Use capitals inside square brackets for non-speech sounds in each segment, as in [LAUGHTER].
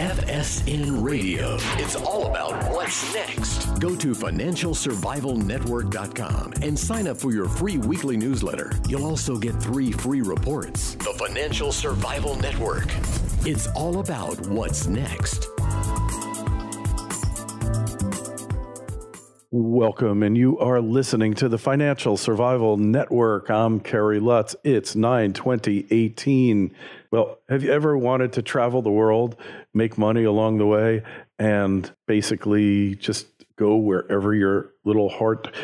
FSN Radio. It's all about what's next. Go to financialsurvivalnetwork.com and sign up for your free weekly newsletter. You'll also get three free reports. The Financial Survival Network. It's all about what's next. Welcome, and you are listening to the Financial Survival Network. I'm Kerry Lutz. It's 9 2018. Well, have you ever wanted to travel the world, make money along the way, and basically just go wherever your little heart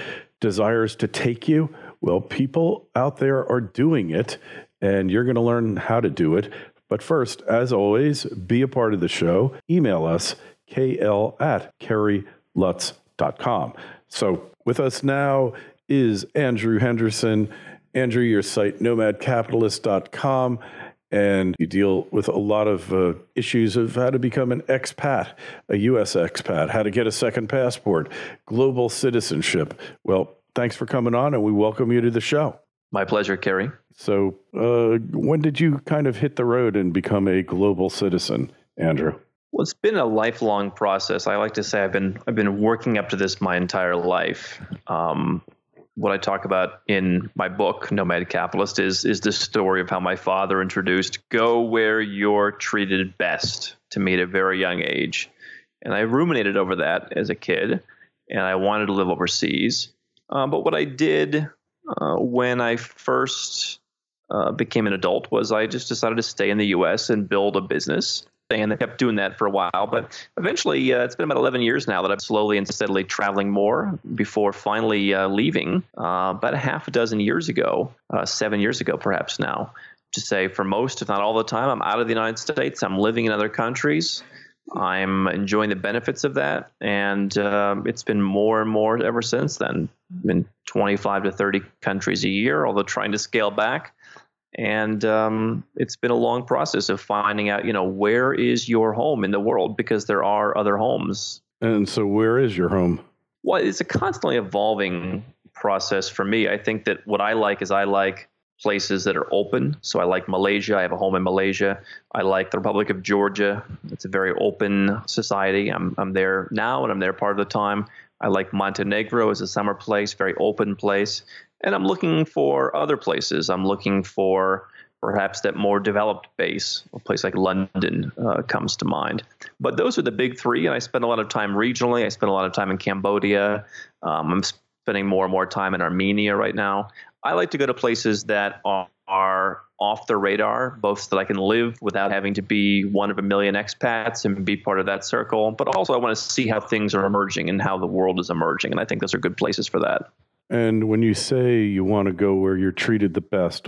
desires to take you? Well, people out there are doing it, and you're going to learn how to do it. But first, as always, be a part of the show. Email us, kl at kerrylutz.com com. So with us now is Andrew Henderson. Andrew, your site, nomadcapitalist.com, and you deal with a lot of uh, issues of how to become an expat, a U.S. expat, how to get a second passport, global citizenship. Well, thanks for coming on, and we welcome you to the show. My pleasure, Kerry. So, uh, when did you kind of hit the road and become a global citizen, Andrew? Well, it's been a lifelong process. I like to say I've been I've been working up to this my entire life. Um, what I talk about in my book, Nomad Capitalist, is is the story of how my father introduced "Go where you're treated best" to me at a very young age, and I ruminated over that as a kid, and I wanted to live overseas. Uh, but what I did uh, when I first uh, became an adult was I just decided to stay in the U.S. and build a business and I kept doing that for a while. But eventually, uh, it's been about 11 years now that I'm slowly and steadily traveling more before finally uh, leaving uh, about a half a dozen years ago, uh, seven years ago, perhaps now. To say for most, if not all the time, I'm out of the United States. I'm living in other countries. I'm enjoying the benefits of that, and um, it's been more and more ever since then. in 25 to 30 countries a year, although trying to scale back and um, it's been a long process of finding out you know where is your home in the world? Because there are other homes. And so where is your home? Well it's a constantly evolving process for me. I think that what i like is i like places that are open. So i like malaysia. I have a home in malaysia. I like the republic of georgia. It's a very open society. I'm, I'm there now and i'm there part of the time. I like montenegro as a summer place very open place and I'm looking for other places. I'm looking for perhaps that more developed base, a place like London uh, comes to mind. But those are the big three, and I spend a lot of time regionally. I spend a lot of time in Cambodia. Um, I'm spending more and more time in Armenia right now. I like to go to places that are, are off the radar, both so that I can live without having to be one of a million expats and be part of that circle. But also, I want to see how things are emerging and how the world is emerging. And I think those are good places for that. And when you say you want to go where you're treated the best,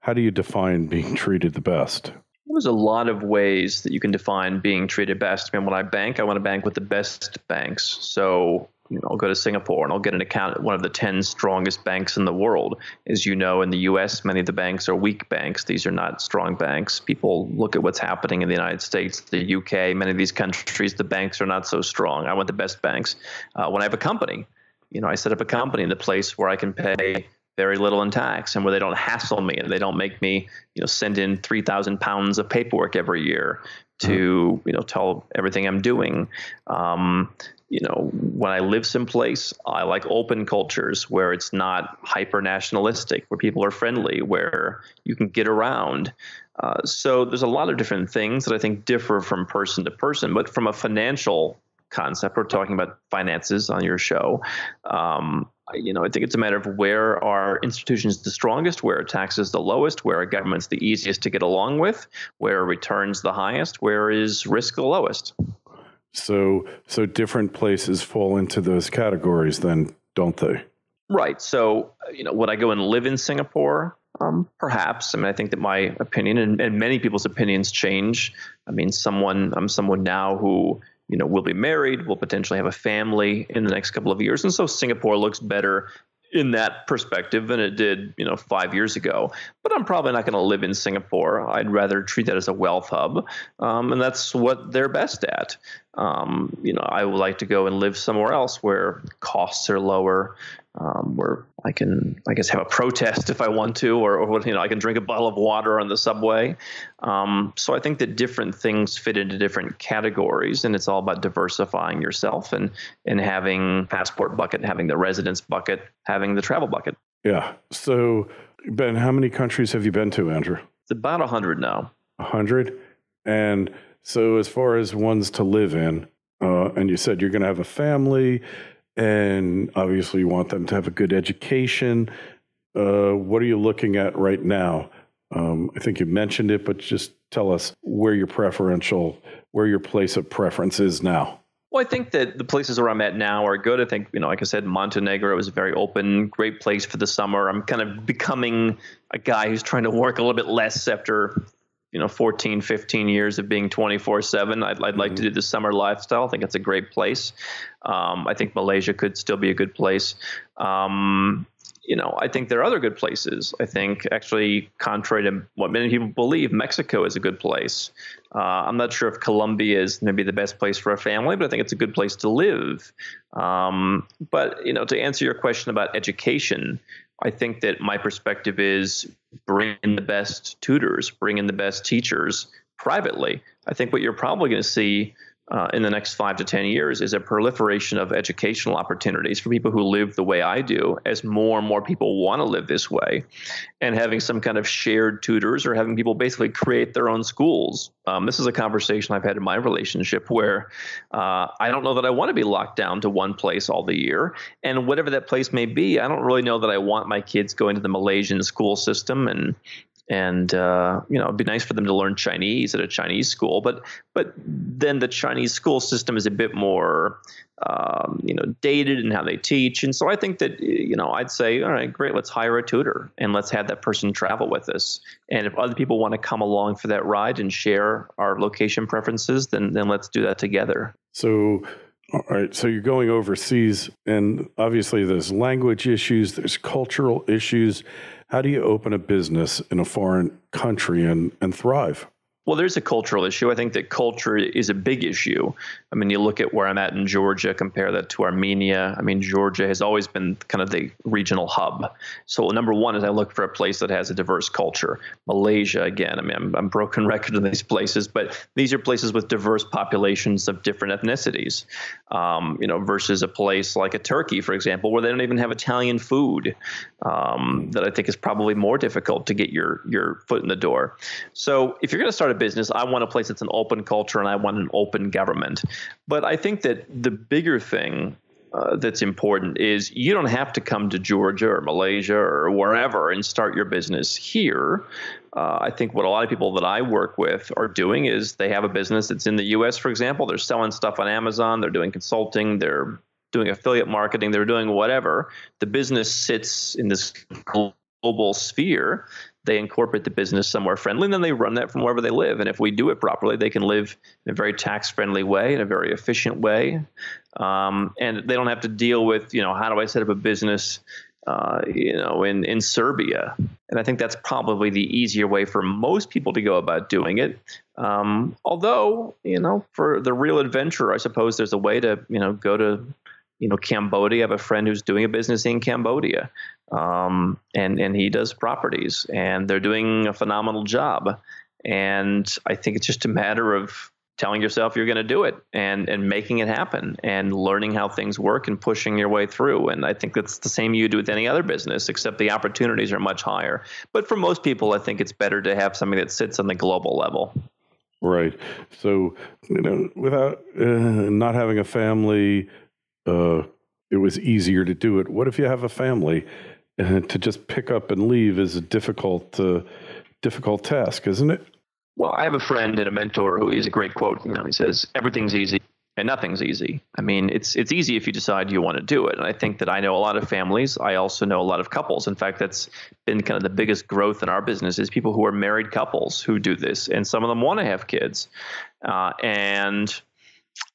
how do you define being treated the best? There's a lot of ways that you can define being treated best. I mean, when I bank, I want to bank with the best banks. So, you know, I'll go to Singapore and I'll get an account at one of the 10 strongest banks in the world. As you know, in the US, many of the banks are weak banks. These are not strong banks. People look at what's happening in the United States, the UK, many of these countries, the banks are not so strong. I want the best banks. Uh, when I have a company, you know, I set up a company in the place where I can pay very little in tax and where they don't hassle me and they don't make me, you know, send in 3,000 pounds of paperwork every year to, mm-hmm. you know, tell everything I'm doing. Um, you know, when I live someplace, I like open cultures where it's not hyper nationalistic, where people are friendly, where you can get around. Uh, so there's a lot of different things that I think differ from person to person. But from a financial concept. We're talking about finances on your show. Um, you know, I think it's a matter of where are institutions the strongest, where are taxes the lowest, where are governments the easiest to get along with, where are returns the highest, where is risk the lowest. So, so different places fall into those categories, then, don't they? Right. So, you know, would I go and live in Singapore? Um, perhaps. I mean, I think that my opinion and, and many people's opinions change. I mean, someone I'm someone now who you know, we'll be married, we'll potentially have a family in the next couple of years. And so Singapore looks better in that perspective than it did, you know, five years ago. But I'm probably not going to live in Singapore. I'd rather treat that as a wealth hub, um, and that's what they're best at. Um, you know, I would like to go and live somewhere else where costs are lower, um, where I can, I guess, have a protest if I want to, or, or you know, I can drink a bottle of water on the subway. Um, so I think that different things fit into different categories, and it's all about diversifying yourself and and having passport bucket, having the residence bucket, having the travel bucket. Yeah. So Ben, how many countries have you been to, Andrew? It's about a hundred now. A hundred, and so as far as ones to live in, uh, and you said you're going to have a family and obviously you want them to have a good education. Uh, what are you looking at right now? Um, I think you mentioned it, but just tell us where your preferential, where your place of preference is now. Well, I think that the places where I'm at now are good. I think, you know, like I said, Montenegro is a very open, great place for the summer. I'm kind of becoming a guy who's trying to work a little bit less after you know 14 15 years of being 24 7 I'd, I'd like mm-hmm. to do the summer lifestyle. I think it's a great place. Um, i think malaysia could still be a good place. Um, you know i think there are other good places. I think actually contrary to what many people believe mexico is a good place. Uh, i'm not sure if colombia is maybe the best place for a family but i think it's a good place to live. Um, but you know to answer your question about education I think that my perspective is bring in the best tutors, bring in the best teachers privately. I think what you're probably going to see uh, in the next five to 10 years is a proliferation of educational opportunities for people who live the way I do, as more and more people want to live this way, and having some kind of shared tutors or having people basically create their own schools. Um, this is a conversation I've had in my relationship where uh, I don't know that I want to be locked down to one place all the year. And whatever that place may be, I don't really know that I want my kids going to the Malaysian school system and and uh, you know it'd be nice for them to learn Chinese at a Chinese school, but but then the Chinese school system is a bit more um, you know dated in how they teach, and so I think that you know I'd say all right, great, let's hire a tutor and let's have that person travel with us, and if other people want to come along for that ride and share our location preferences, then then let's do that together. So. All right, so you're going overseas, and obviously there's language issues, there's cultural issues how do you open a business in a foreign country and, and thrive? Well, there's a cultural issue. I think that culture is a big issue. I mean, you look at where I'm at in Georgia, compare that to Armenia. I mean, Georgia has always been kind of the regional hub. So, number one is I look for a place that has a diverse culture. Malaysia, again, I mean, I'm, I'm broken [LAUGHS] record in these places, but these are places with diverse populations of different ethnicities. Um, you know, versus a place like a Turkey, for example, where they don't even have Italian food. Um, that I think is probably more difficult to get your your foot in the door. So, if you're going to start a business, I want a place that's an open culture and I want an open government. But I think that the bigger thing uh, that's important is you don't have to come to Georgia or Malaysia or wherever and start your business here. Uh, I think what a lot of people that I work with are doing is they have a business that's in the U.S., for example. They're selling stuff on Amazon, they're doing consulting, they're doing affiliate marketing, they're doing whatever. The business sits in this global sphere they incorporate the business somewhere friendly, and then they run that from wherever they live. And if we do it properly, they can live in a very tax friendly way, in a very efficient way, um, and they don't have to deal with you know how do I set up a business. Uh, you know, in, in Serbia. And I think that's probably the easier way for most people to go about doing it. Um, although, you know, for the real adventurer, I suppose there's a way to, you know, go to you know Cambodia. I have a friend who's doing a business in Cambodia, um, and and he does properties, and they're doing a phenomenal job. And I think it's just a matter of telling yourself you're going to do it and and making it happen and learning how things work and pushing your way through and i think that's the same you do with any other business except the opportunities are much higher but for most people i think it's better to have something that sits on the global level right so you know without uh, not having a family uh, it was easier to do it. What if you have a family? And [LAUGHS] to just pick up and leave is a difficult, uh, difficult task, isn't it? Well, I have a friend and a mentor who is a great quote. You know, he says, "Everything's easy and nothing's easy." I mean, it's it's easy if you decide you want to do it. And I think that I know a lot of families. I also know a lot of couples. In fact, that's been kind of the biggest growth in our business is people who are married couples who do this, and some of them want to have kids, uh, and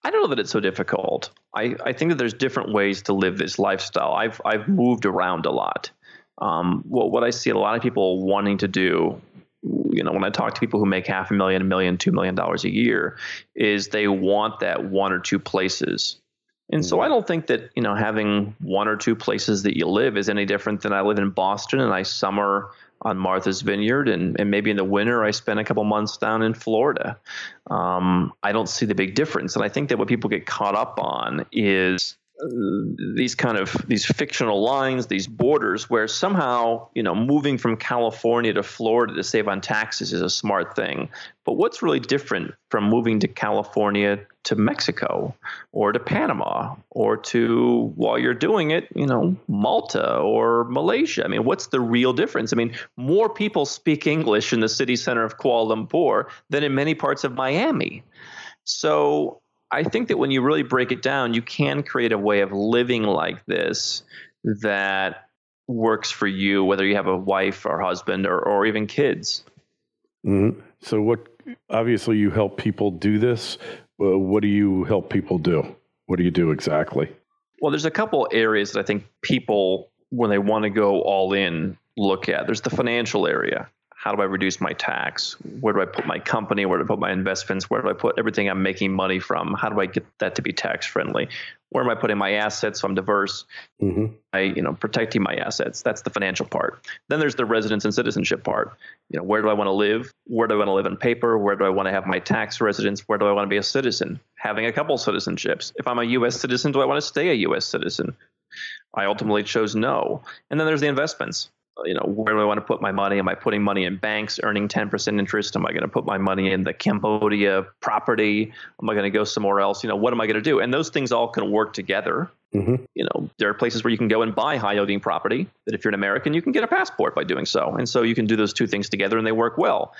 I don't know that it's so difficult. I, I think that there's different ways to live this lifestyle. I've I've moved around a lot. Um, well, what I see a lot of people wanting to do you know, when I talk to people who make half a million, a million, two million dollars a year, is they want that one or two places. And so I don't think that, you know, having one or two places that you live is any different than I live in Boston and I summer on Martha's Vineyard, and, and maybe in the winter I spend a couple months down in Florida. Um, I don't see the big difference, and I think that what people get caught up on is these kind of these fictional lines, these borders, where somehow you know moving from California to Florida to save on taxes is a smart thing. But what's really different from moving to California to Mexico or to Panama or to while you're doing it, you know, Malta or Malaysia? I mean, what's the real difference? I mean, more people speak English in the city center of Kuala Lumpur than in many parts of Miami. So I think that when you really break it down, you can create a way of living like this that works for you, whether you have a wife or husband or, or even kids. Mm-hmm. So, what obviously you help people do this. Uh, what do you help people do? What do you do exactly? Well, there's a couple areas that I think people, when they want to go all in, look at. There's the financial area how do I reduce my tax? Where do I put my company? Where do I put my investments? Where do I put everything I'm making money from? How do I get that to be tax friendly? Where am I putting my assets so I'm diverse? Mm-hmm. I, you know, protecting my assets. That's the financial part. Then there's the residence and citizenship part. You know, where do I want to live? Where do I want to live in paper? Where do I want to have my tax residence? Where do I want to be a citizen? Having a couple citizenships. If I'm a U.S. citizen, do I want to stay a U.S. citizen? I ultimately chose no. And then there's the investments you know, where do I want to put my money? Am I putting money in banks earning 10% interest? Am I going to put my money in the Cambodia property? Am I going to go somewhere else? You know, what am I going to do? And those things all can work together. Mm-hmm. You know, there are places where you can go and buy high yielding property that if you're an American, you can get a passport by doing so. And so you can do those two things together and they work well.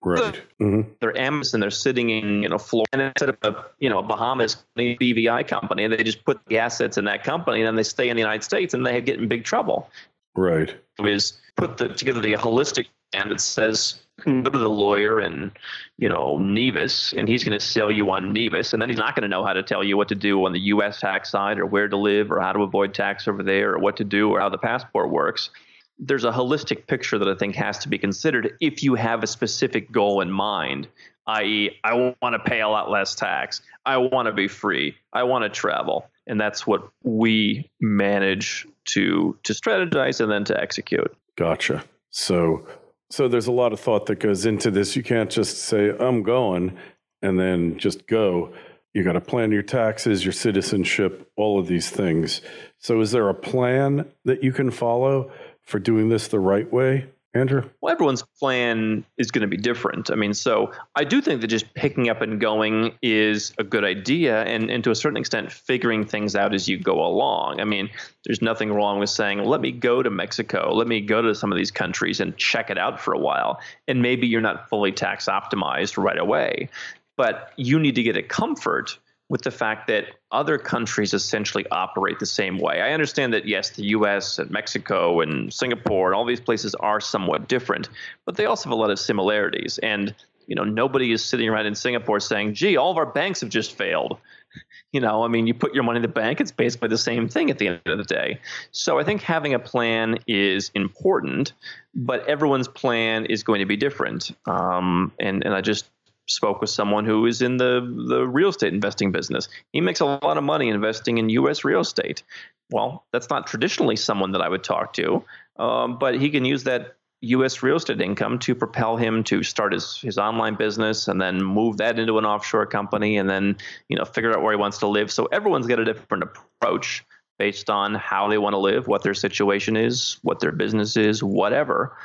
Right. Mm-hmm. They're Amazon. They're sitting in you know Florida and instead of a you know a Bahamas BVI company, and they just put the assets in that company, and then they stay in the United States, and they get in big trouble. Right. Is put the, together the holistic and it says hmm. go to the lawyer and you know Nevis, and he's going to sell you on Nevis, and then he's not going to know how to tell you what to do on the U.S. tax side, or where to live, or how to avoid tax over there, or what to do, or how the passport works. There's a holistic picture that I think has to be considered if you have a specific goal in mind, i.e., I want to pay a lot less tax, I want to be free, I want to travel, and that's what we manage to to strategize and then to execute. Gotcha. So so there's a lot of thought that goes into this. You can't just say I'm going and then just go. You got to plan your taxes, your citizenship, all of these things. So is there a plan that you can follow for doing this the right way? Andrew? Well, everyone's plan is going to be different. I mean, so I do think that just picking up and going is a good idea, and, and to a certain extent, figuring things out as you go along. I mean, there's nothing wrong with saying, let me go to Mexico, let me go to some of these countries and check it out for a while. And maybe you're not fully tax optimized right away, but you need to get a comfort with the fact that other countries essentially operate the same way. I understand that, yes, the US and Mexico and Singapore and all these places are somewhat different, but they also have a lot of similarities. And, you know, nobody is sitting around in Singapore saying, gee, all of our banks have just failed. [LAUGHS] You know, I mean, you put your money in the bank, it's basically the same thing at the end of the day. So I think having a plan is important, but everyone's plan is going to be different. Um, and, and I just spoke with someone who is in the, the real estate investing business. He makes a lot of money investing in U.S. real estate. Well, that's not traditionally someone that I would talk to, um, but he can use that U.S. real estate income to propel him to start his, his online business and then move that into an offshore company and then you know figure out where he wants to live. So everyone's got a different approach based on how they want to live, what their situation is, what their business is, whatever.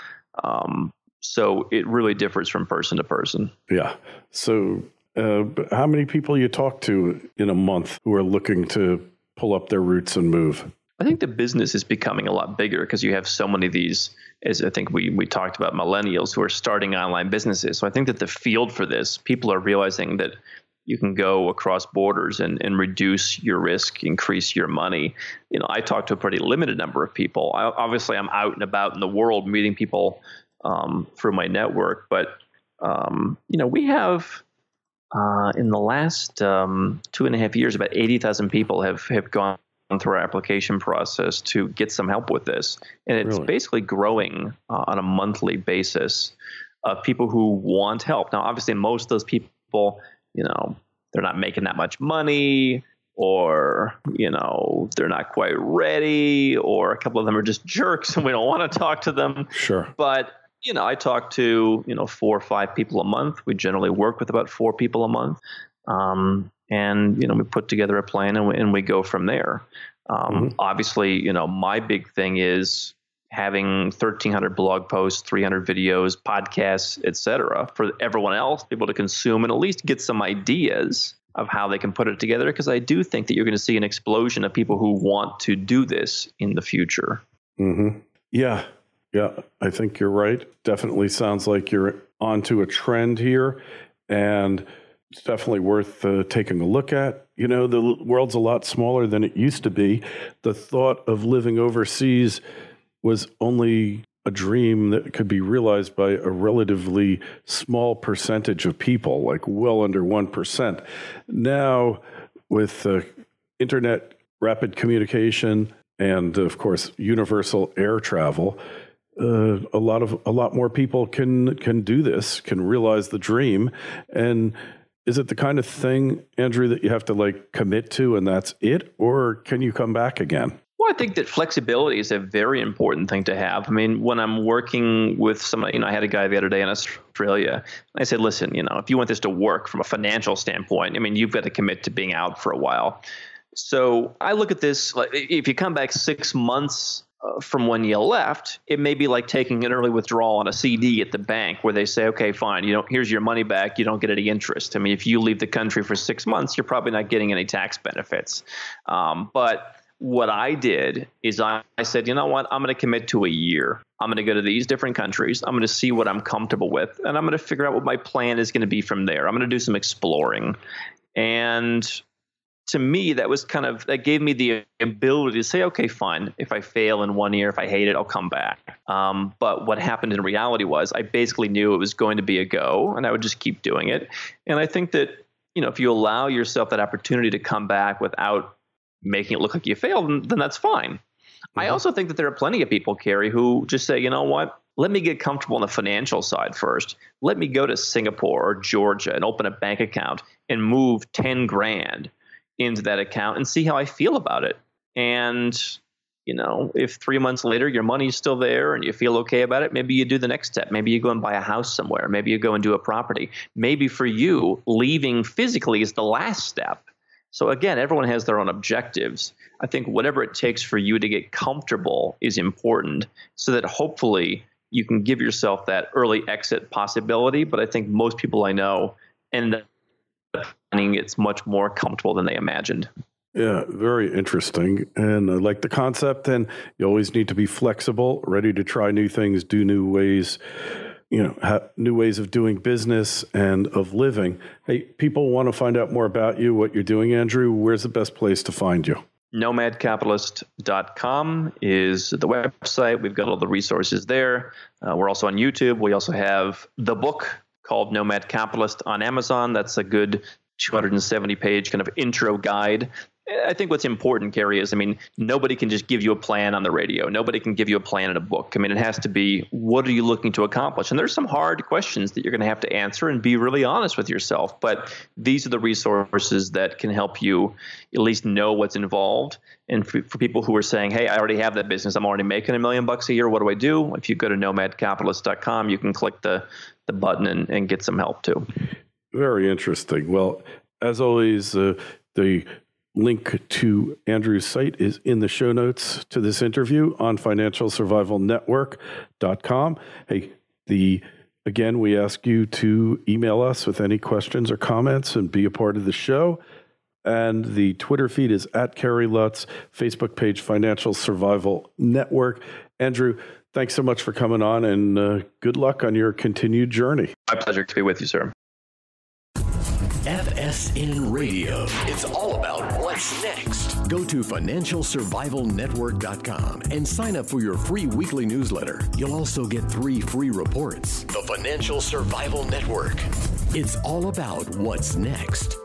Um, so it really differs from person to person. Yeah. So, uh, how many people you talk to in a month who are looking to pull up their roots and move? I think the business is becoming a lot bigger because you have so many of these, as I think we, we talked about millennials who are starting online businesses. So I think that the field for this, people are realizing that you can go across borders and, and reduce your risk, increase your money. You know, I talk to a pretty limited number of people. I, obviously, I'm out and about in the world meeting people um, through my network. But um, you know, we have uh, in the last um, two and a half years, about eighty thousand people have have gone through our application process to get some help with this, and it's really? basically growing uh, on a monthly basis. of people who want help. Now, obviously, most of those people, you know, they're not making that much money or you know they're not quite ready or a couple of them are just jerks and we don't want to talk to them sure but you know i talk to you know four or five people a month we generally work with about four people a month um, and you know we put together a plan and we, and we go from there um, mm-hmm. obviously you know my big thing is having 1300 blog posts 300 videos podcasts etc for everyone else people to consume and at least get some ideas of how they can put it together because I do think that you're going to see an explosion of people who want to do this in the future. Mm-hmm. Yeah, yeah, I think you're right. Definitely sounds like you're onto a trend here, and it's definitely worth uh, taking a look at. You know, the world's a lot smaller than it used to be. The thought of living overseas was only a dream that could be realized by a relatively small percentage of people, like well under 1%. Now, with uh, internet rapid communication and, of course, universal air travel, uh, a lot of a lot more people can can do this, can realize the dream, and is it the kind of thing, Andrew, that you have to like commit to and that's it, or can you come back again? Well, I think that flexibility is a very important thing to have. I mean, when I'm working with somebody, you know, I had a guy the other day in Australia. I said, listen, you know, if you want this to work from a financial standpoint, I mean, you've got to commit to being out for a while. So I look at this like if you come back six months uh, from when you left, it may be like taking an early withdrawal on a CD at the bank where they say, okay, fine, you know, here's your money back. You don't get any interest. I mean, if you leave the country for six months, you're probably not getting any tax benefits. Um, but what I did is I, I said, you know what? I'm going to commit to a year. I'm going to go to these different countries. I'm going to see what I'm comfortable with, and I'm going to figure out what my plan is going to be from there. I'm going to do some exploring. And to me, that was kind of that gave me the ability to say, okay, fine. If I fail in one year, if I hate it, I'll come back. Um, but what happened in reality was I basically knew it was going to be a go, and I would just keep doing it. And I think that you know if you allow yourself that opportunity to come back without making it look like you failed, then, then that's fine. Mm-hmm. I also think that there are plenty of people, Kerry, who just say, you know what? Let me get comfortable on the financial side first. Let me go to Singapore or Georgia and open a bank account and move 10 grand into that account and see how I feel about it. And, you know, if three months later your money's still there and you feel okay about it, maybe you do the next step. Maybe you go and buy a house somewhere. Maybe you go and do a property. Maybe for you, leaving physically is the last step so again, everyone has their own objectives. I think whatever it takes for you to get comfortable is important so that hopefully you can give yourself that early exit possibility. But I think most people I know end finding it's much more comfortable than they imagined. Yeah, very interesting. And I like the concept. And you always need to be flexible, ready to try new things, do new ways you know, have new ways of doing business and of living. Hey, people want to find out more about you, what you're doing, Andrew. Where's the best place to find you? nomadcapitalist.com is the website. We've got all the resources there. Uh, we're also on YouTube. We also have the book called Nomad Capitalist on Amazon. That's a good 270 page kind of intro guide I think what's important, Kerry, is I mean, nobody can just give you a plan on the radio. Nobody can give you a plan in a book. I mean, it has to be what are you looking to accomplish? And there's some hard questions that you're going to have to answer and be really honest with yourself. But these are the resources that can help you at least know what's involved. And for, for people who are saying, hey, I already have that business, I'm already making a million bucks a year, what do I do? If you go to nomadcapitalist.com, you can click the, the button and, and get some help too. Very interesting. Well, as always, uh, the Link to Andrew's site is in the show notes to this interview on financialsurvivalnetwork.com. Hey, the again, we ask you to email us with any questions or comments and be a part of the show. And the Twitter feed is at Kerry Lutz, Facebook page Financial Survival Network. Andrew, thanks so much for coming on and uh, good luck on your continued journey. My pleasure to be with you, sir. FSN Radio. It's all about what's next. Go to financialsurvivalnetwork.com and sign up for your free weekly newsletter. You'll also get three free reports. The Financial Survival Network. It's all about what's next.